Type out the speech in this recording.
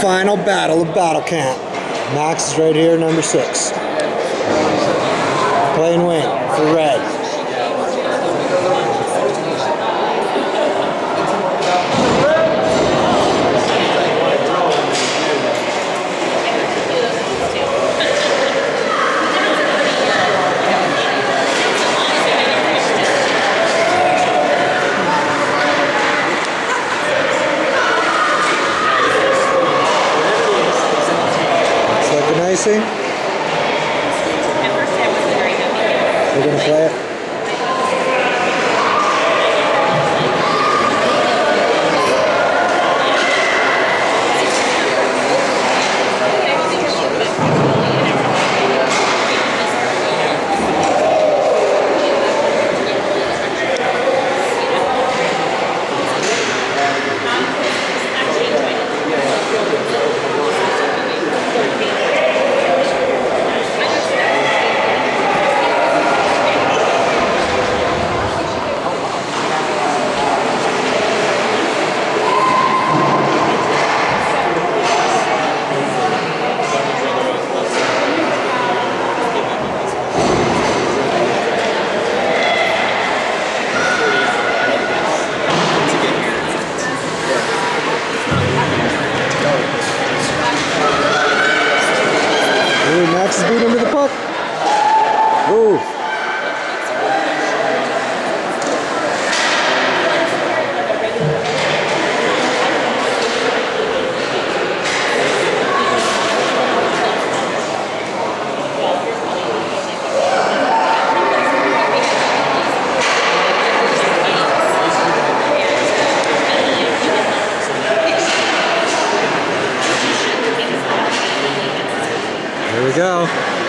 final battle of Battle Camp. Max is right here, number six. Playing wing icing. We're gonna play it. Max is beating into the puck. Ooh. go.